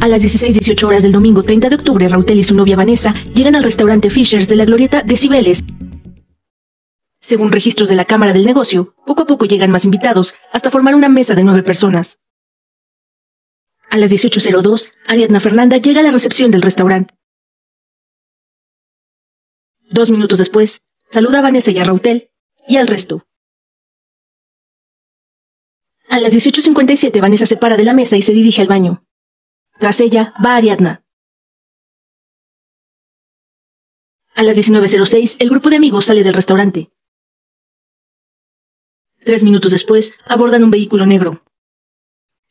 A las 16-18 horas del domingo 30 de octubre, Rautel y su novia Vanessa llegan al restaurante Fishers de la glorieta de Cibeles. Según registros de la Cámara del Negocio, poco a poco llegan más invitados, hasta formar una mesa de nueve personas. A las 18.02, Ariadna Fernanda llega a la recepción del restaurante. Dos minutos después, saluda a Vanessa y a Rautel, y al resto. A las 18.57, Vanessa se para de la mesa y se dirige al baño. Tras ella va Ariadna. A las 19.06, el grupo de amigos sale del restaurante. Tres minutos después, abordan un vehículo negro.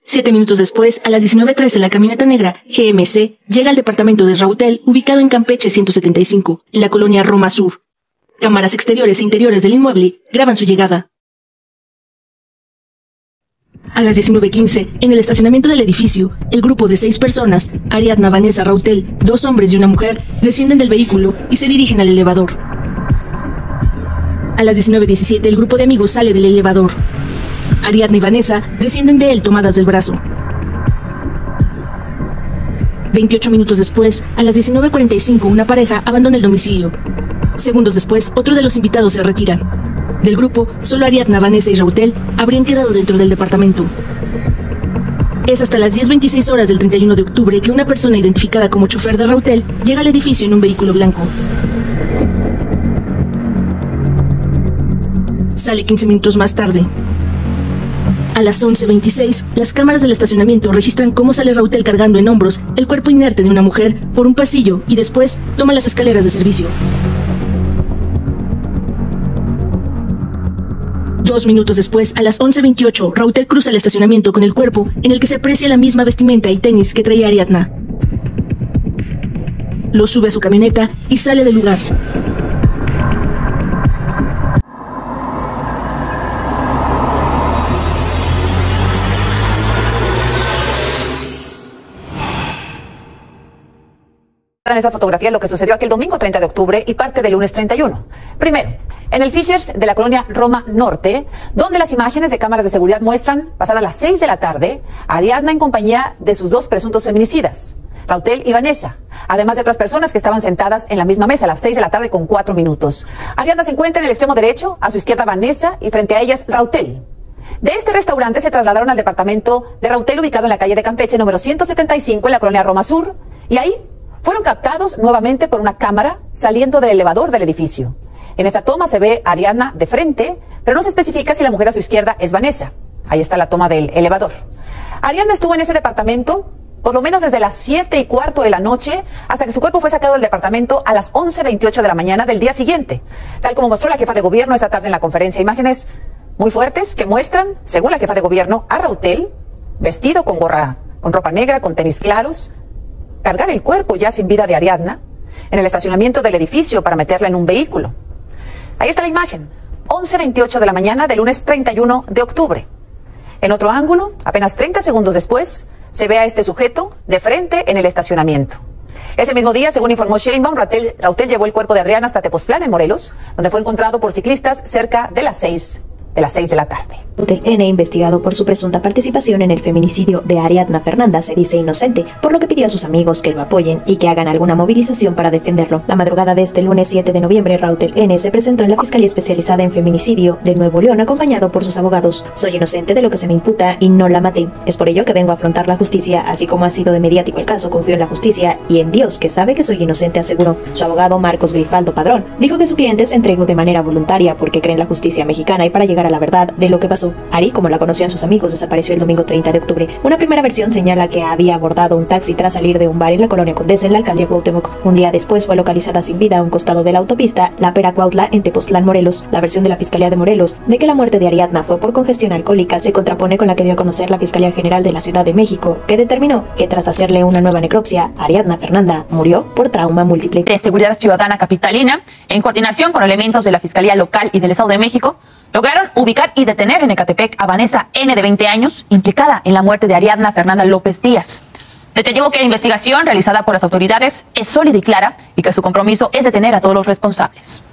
Siete minutos después, a las 19.13, la camioneta negra GMC llega al departamento de Rautel, ubicado en Campeche 175, en la colonia Roma Sur. Cámaras exteriores e interiores del inmueble graban su llegada. A las 19.15, en el estacionamiento del edificio, el grupo de seis personas, Ariadna, Vanessa, Rautel, dos hombres y una mujer, descienden del vehículo y se dirigen al elevador. A las 19.17, el grupo de amigos sale del elevador. Ariadna y Vanessa descienden de él tomadas del brazo. 28 minutos después, a las 19.45, una pareja abandona el domicilio. Segundos después, otro de los invitados se retira. Del grupo, solo Ariadna, Vanessa y Rautel habrían quedado dentro del departamento. Es hasta las 10.26 horas del 31 de octubre que una persona identificada como chofer de Rautel llega al edificio en un vehículo blanco. Sale 15 minutos más tarde. A las 11.26, las cámaras del estacionamiento registran cómo sale Rautel cargando en hombros el cuerpo inerte de una mujer por un pasillo y después toma las escaleras de servicio. Dos minutos después, a las 11.28, Rautel cruza el estacionamiento con el cuerpo en el que se aprecia la misma vestimenta y tenis que traía Ariadna. Lo sube a su camioneta y sale del lugar. En esta fotografía lo que sucedió aquel domingo 30 de octubre y parte del lunes 31. Primero, en el Fishers de la colonia Roma Norte, donde las imágenes de cámaras de seguridad muestran, pasadas las 6 de la tarde, a Ariadna en compañía de sus dos presuntos feminicidas, Rautel y Vanessa, además de otras personas que estaban sentadas en la misma mesa a las 6 de la tarde con 4 minutos. Ariadna se encuentra en el extremo derecho, a su izquierda Vanessa y frente a ellas Rautel. De este restaurante se trasladaron al departamento de Rautel ubicado en la calle de Campeche número 175 en la colonia Roma Sur y ahí fueron captados nuevamente por una cámara saliendo del elevador del edificio. En esta toma se ve a Ariadna de frente, pero no se especifica si la mujer a su izquierda es Vanessa. Ahí está la toma del elevador. Ariadna estuvo en ese departamento por lo menos desde las 7 y cuarto de la noche hasta que su cuerpo fue sacado del departamento a las 11.28 de la mañana del día siguiente, tal como mostró la jefa de gobierno esta tarde en la conferencia. Imágenes muy fuertes que muestran, según la jefa de gobierno, a Rautel vestido con gorra, con ropa negra, con tenis claros, cargar el cuerpo ya sin vida de Ariadna en el estacionamiento del edificio para meterla en un vehículo. Ahí está la imagen. 11.28 de la mañana del lunes 31 de octubre. En otro ángulo, apenas 30 segundos después, se ve a este sujeto de frente en el estacionamiento. Ese mismo día, según informó Sheinbaum, Rautel, llevó el cuerpo de Adriana hasta Tepoztlán, en Morelos, donde fue encontrado por ciclistas cerca de las 6 de las 6 de la tarde. Hotel N, investigado por su presunta participación en el feminicidio de Ariadna Fernanda, se dice inocente, por lo que pidió a sus amigos que lo apoyen y que hagan alguna movilización para defenderlo. La madrugada de este lunes 7 de noviembre, Rautel N se presentó en la Fiscalía Especializada en Feminicidio de Nuevo León acompañado por sus abogados. Soy inocente de lo que se me imputa y no la maté. Es por ello que vengo a afrontar la justicia, así como ha sido de mediático el caso, confío en la justicia y en Dios que sabe que soy inocente, aseguró. Su abogado Marcos Grifaldo Padrón dijo que su cliente se entregó de manera voluntaria porque cree en la justicia mexicana y para llegar la verdad de lo que pasó. Ari, como la conocían sus amigos, desapareció el domingo 30 de octubre. Una primera versión señala que había abordado un taxi tras salir de un bar en la colonia Condesa en la alcaldía Cuauhtémoc. Un día después fue localizada sin vida a un costado de la autopista La Pera Cuautla en Tepoztlán, Morelos. La versión de la Fiscalía de Morelos de que la muerte de Ariadna fue por congestión alcohólica se contrapone con la que dio a conocer la Fiscalía General de la Ciudad de México, que determinó que tras hacerle una nueva necropsia, Ariadna Fernanda murió por trauma múltiple. De Seguridad Ciudadana Capitalina, en coordinación con elementos de la Fiscalía Local y del Estado de México, lograron ubicar y detener en Ecatepec a Vanessa N. de 20 años, implicada en la muerte de Ariadna Fernanda López Díaz. Detalló que la investigación realizada por las autoridades es sólida y clara y que su compromiso es detener a todos los responsables.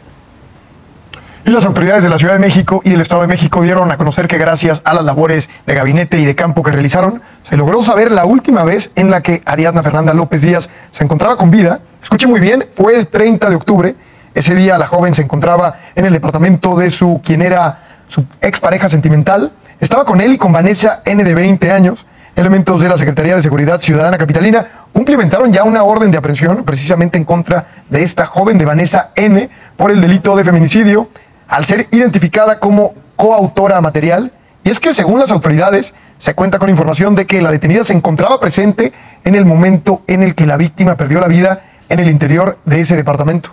Y las autoridades de la Ciudad de México y del Estado de México dieron a conocer que gracias a las labores de gabinete y de campo que realizaron, se logró saber la última vez en la que Ariadna Fernanda López Díaz se encontraba con vida. Escuche muy bien, fue el 30 de octubre. Ese día la joven se encontraba en el departamento de su quien era su expareja sentimental. Estaba con él y con Vanessa N de 20 años. Elementos de la Secretaría de Seguridad Ciudadana Capitalina cumplimentaron ya una orden de aprehensión precisamente en contra de esta joven de Vanessa N por el delito de feminicidio al ser identificada como coautora material. Y es que según las autoridades se cuenta con información de que la detenida se encontraba presente en el momento en el que la víctima perdió la vida en el interior de ese departamento.